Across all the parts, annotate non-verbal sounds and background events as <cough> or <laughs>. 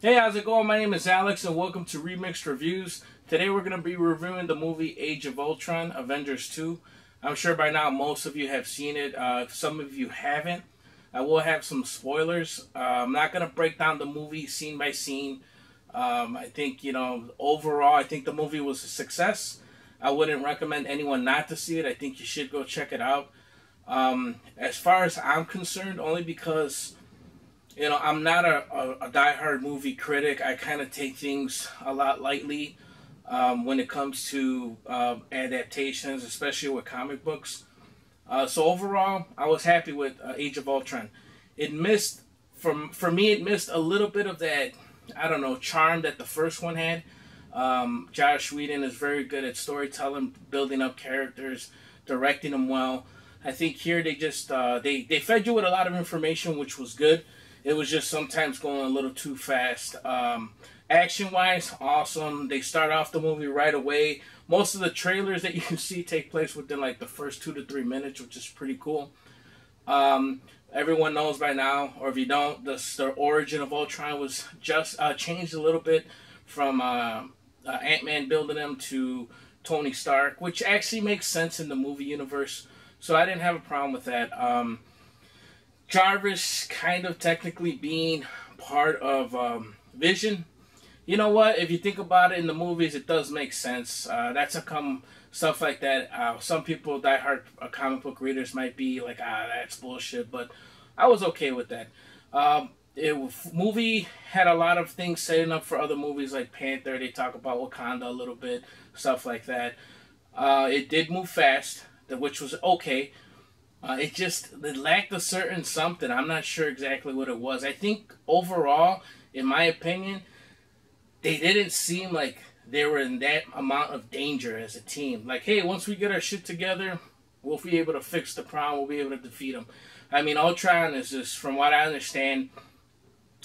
Hey, how's it going? My name is Alex, and welcome to Remixed Reviews. Today we're going to be reviewing the movie Age of Ultron, Avengers 2. I'm sure by now most of you have seen it. Uh, if some of you haven't, I will have some spoilers. Uh, I'm not going to break down the movie scene by scene. Um, I think, you know, overall, I think the movie was a success. I wouldn't recommend anyone not to see it. I think you should go check it out. Um, as far as I'm concerned, only because you know I'm not a, a, a diehard movie critic. I kind of take things a lot lightly um, when it comes to uh, adaptations, especially with comic books. Uh, so overall, I was happy with uh, Age of Ultron. It missed from for me. It missed a little bit of that I don't know charm that the first one had. Um, Josh Whedon is very good at storytelling, building up characters, directing them well. I think here they just uh, they they fed you with a lot of information, which was good. It was just sometimes going a little too fast. Um, action wise, awesome. They start off the movie right away. Most of the trailers that <laughs> you see take place within like the first two to three minutes, which is pretty cool. Um, everyone knows by now, or if you don't, the, the origin of Ultron was just uh, changed a little bit from uh, uh, Ant Man building him to Tony Stark, which actually makes sense in the movie universe. So I didn't have a problem with that. Um, Jarvis kind of technically being part of um, Vision. You know what? If you think about it in the movies, it does make sense. Uh, that's a come stuff like that. Uh, some people, diehard uh, comic book readers, might be like, ah, that's bullshit. But I was okay with that. Um, it movie had a lot of things setting up for other movies like Panther. They talk about Wakanda a little bit, stuff like that. Uh, it did move fast which was okay. Uh, it just it lacked a certain something. I'm not sure exactly what it was. I think overall, in my opinion, they didn't seem like they were in that amount of danger as a team. Like, hey, once we get our shit together, we'll be able to fix the problem. We'll be able to defeat them. I mean, Ultron is just, from what I understand,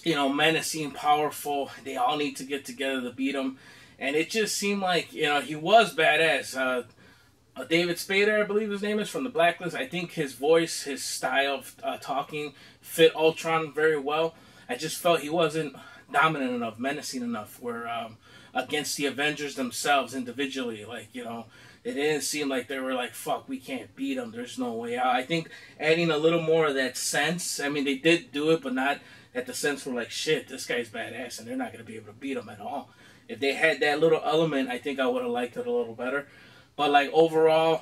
you know, menacing, powerful. They all need to get together to beat him. And it just seemed like, you know, he was badass. Uh, David Spader, I believe his name is, from the Blacklist. I think his voice, his style of uh, talking fit Ultron very well. I just felt he wasn't dominant enough, menacing enough, where um, against the Avengers themselves individually, like, you know, it didn't seem like they were like, fuck, we can't beat them. There's no way out. I think adding a little more of that sense, I mean, they did do it, but not at the sense where, like, shit, this guy's badass and they're not going to be able to beat him at all. If they had that little element, I think I would have liked it a little better. But like overall,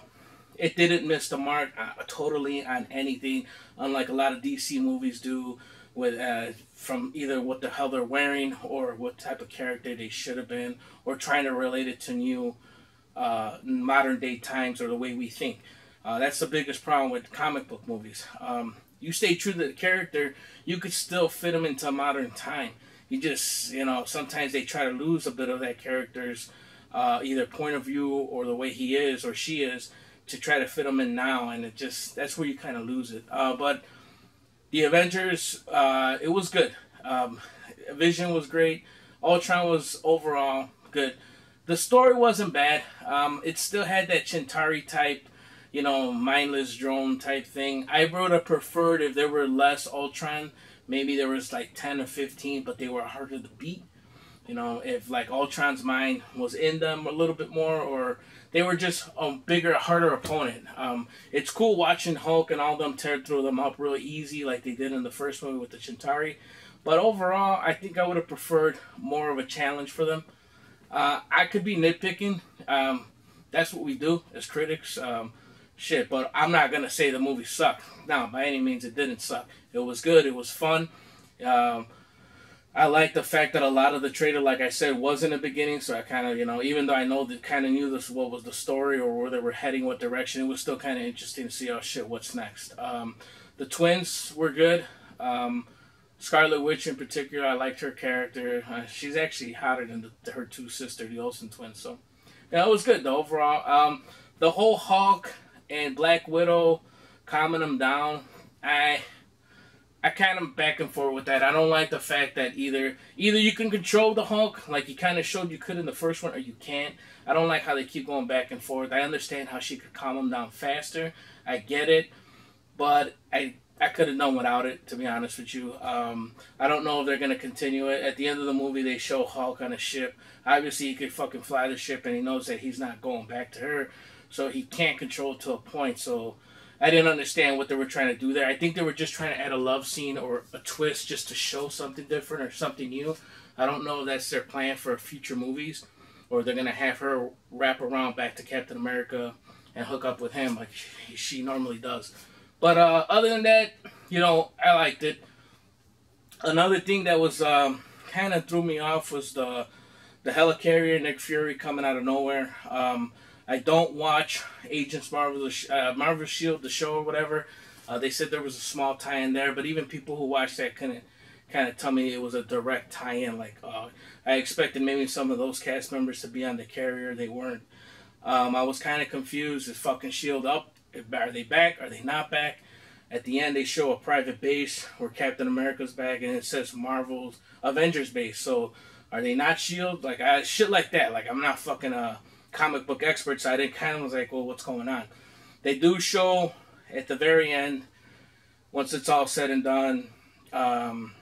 it didn't miss the mark uh, totally on anything, unlike a lot of DC movies do with uh, from either what the hell they're wearing or what type of character they should have been, or trying to relate it to new uh, modern day times or the way we think. Uh, that's the biggest problem with comic book movies. Um, you stay true to the character, you could still fit them into modern time. You just, you know, sometimes they try to lose a bit of that character's uh, either point of view or the way he is or she is to try to fit them in now, and it just that's where you kind of lose it. Uh, but the Avengers, uh, it was good. Um, Vision was great. Ultron was overall good. The story wasn't bad. Um, it still had that Chitauri type, you know, mindless drone type thing. I would have preferred if there were less Ultron. Maybe there was like 10 or 15, but they were harder to beat. You know, if like Ultron's mind was in them a little bit more, or they were just a bigger, harder opponent. Um, it's cool watching Hulk and all them tear through them up really easy, like they did in the first movie with the Chitauri. But overall, I think I would have preferred more of a challenge for them. Uh, I could be nitpicking. Um, that's what we do as critics. Um, shit, but I'm not gonna say the movie sucked. No, by any means, it didn't suck. It was good. It was fun. Um, I like the fact that a lot of the trailer, like I said, was in the beginning. So I kind of, you know, even though I know that kind of knew this what was the story or where they were heading, what direction, it was still kind of interesting to see. Oh shit, what's next? Um, the twins were good. Um, Scarlet Witch in particular, I liked her character. Uh, she's actually hotter than the, her two sisters, the Olsen twins. So yeah, it was good though overall. Um, the whole Hulk and Black Widow calming them down, I I kind of back and forth with that. I don't like the fact that either either you can control the Hulk, like you kind of showed you could in the first one, or you can't. I don't like how they keep going back and forth. I understand how she could calm him down faster. I get it, but I I could have done without it, to be honest with you. Um, I don't know if they're to continue it. At the end of the movie, they show Hulk on a ship. Obviously, he could fucking fly the ship, and he knows that he's not going back to her. So he can't control it to a point. So I didn't understand what they were trying to do there. I think they were just trying to add a love scene or a twist just to show something different or something new. I don't know if that's their plan for future movies or they're going to have her wrap around back to Captain America and hook up with him like she normally does. But uh, other than that, you know, I liked it. Another thing that was um, kind of threw me off was the the helicarrier Nick Fury coming out of nowhere. Um, I don't watch Agents Marvel, uh, Marvel Shield, the show or whatever. Uh, they said there was a small tie-in there, but even people who watched that couldn't kind of tell me it was a direct tie-in. Like uh, I expected maybe some of those cast members to be on the carrier, they weren't. Um, I was kind of confused. Is fucking Shield up? Are they back? Are they not back? At the end, they show a private base where Captain America's back, and it says Marvel's Avengers base. So, are they not Shield? Like I shit like that. Like I'm not fucking a comic book expert, so I didn't kind of was like, well, what's going on? They do show at the very end, once it's all said and done, um,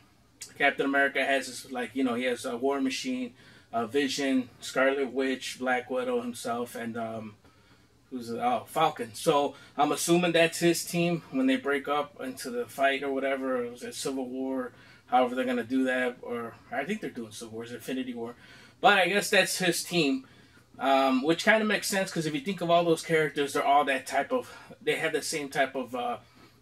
Captain America has this, like you know he has a War Machine, a Vision, Scarlet Witch, Black Widow himself, and um, who's oh Falcon. So I'm assuming that's his team when they break up into the fight or whatever. Or it was a Civil War, however they're gonna do that, or I think they're doing Civil War, Infinity War. But I guess that's his team, um, which kind of makes sense because if you think of all those characters, they're all that type of. They have the same type of uh,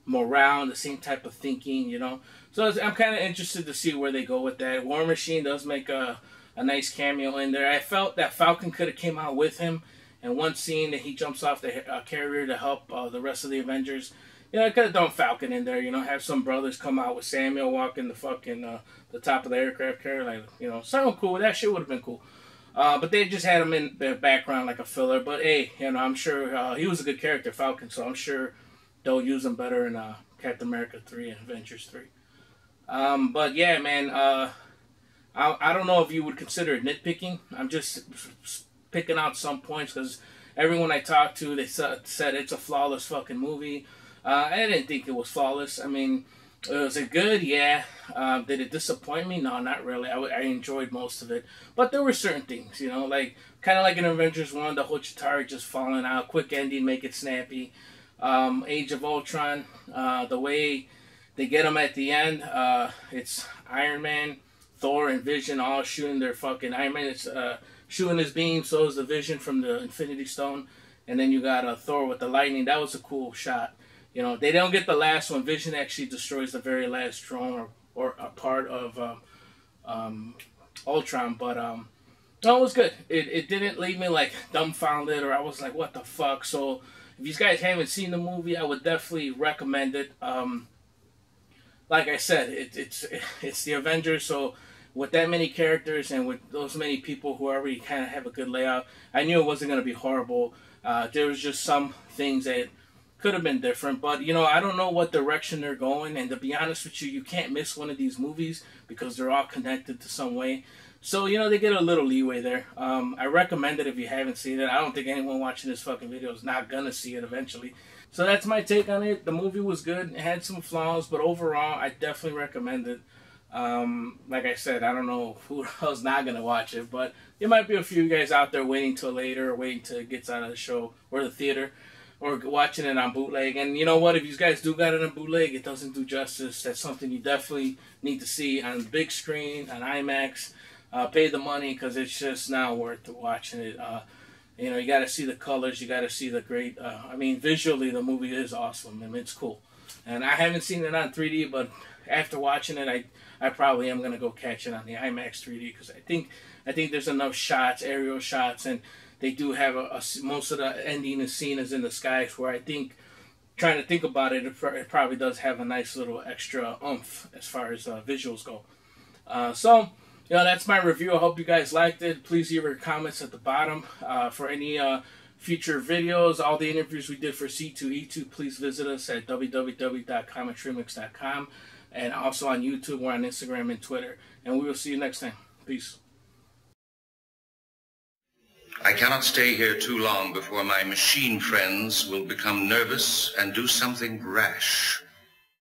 morale, the same type of thinking, you know. So I'm kind of interested to see where they go with that. War Machine does make a a nice cameo in there. I felt that Falcon could have came out with him and one scene that he jumps off the uh, carrier to help uh, the rest of the Avengers. You know, I could have done Falcon in there. You know, have some brothers come out with Samuel walking the fucking uh, the top of the aircraft carrier, like you know, something cool. That shit would have been cool. Uh, but they just had him in the background like a filler. But hey, you know, I'm sure uh, he was a good character, Falcon. So I'm sure they'll use him better in uh, Captain America three and Avengers three. Um, but yeah, man, uh, I I don't know if you would consider it nitpicking. I'm just picking out some points because everyone I talked to they said it's a flawless fucking movie. Uh, I didn't think it was flawless. I mean, was it good? Yeah. Uh, did it disappoint me? No, not really. I, I enjoyed most of it, but there were certain things, you know, like kind of like in Avengers One, the whole Chitauri just falling out, quick ending, make it snappy. Um, Age of Ultron, uh, the way they get them at the end, uh, it's Iron Man, Thor, and Vision all shooting their fucking Iron Man. It's uh, shooting his beam, so is the vision from the Infinity Stone. And then you got uh, Thor with the lightning. That was a cool shot. You know, they don't get the last one. Vision actually destroys the very last drone or, or a part of um, um, Ultron. But um, no, it was good. It, it didn't leave me like dumbfounded or I was like, what the fuck? So if you guys haven't seen the movie, I would definitely recommend it. Um, like I said, it, it's <laughs> it's the Avengers, so with that many characters and with those many people who already kind of have a good layout, I knew it wasn't going to be horrible. Uh, there was just some things that could have been different, but you know, I don't know what direction they're going. And to be honest with you, you can't miss one of these movies because they're all connected to some way. So you know, they get a little leeway there. Um, I recommend it if you haven't seen it. I don't think anyone watching this fucking video is not gonna see it eventually. So that's my take on it. The movie was good. It had some flaws, but overall, I definitely recommend it. Um, like I said, I don't know who <laughs> else not gonna watch it, but there might be a few guys out there waiting till later, or waiting till it gets out of the show or the theater, or watching it on bootleg. And you know what? If you guys do got it on bootleg, it doesn't do justice. That's something you definitely need to see on the big screen on IMAX. Uh, pay the money because it's just not worth watching it. Uh, you know, you got to see the colors. You got to see the great. Uh, I mean, visually, the movie is awesome. I mean, it's cool. And I haven't seen it on 3D, but after watching it, I I probably am gonna go catch it on the IMAX 3D because I think I think there's enough shots, aerial shots, and they do have a, a most of the ending seen as in the skies where I think trying to think about it, it probably does have a nice little extra oomph as far as uh, visuals go. Uh, so, you know, that's my review. I hope you guys liked it. Please leave your comments at the bottom uh, for any uh, future videos, all the interviews we did for C2E2. Please visit us at www.comicsremix.com and also on YouTube or on Instagram and Twitter. And we will see you next time. Peace. I cannot stay here too long before my machine friends will become nervous and do something rash.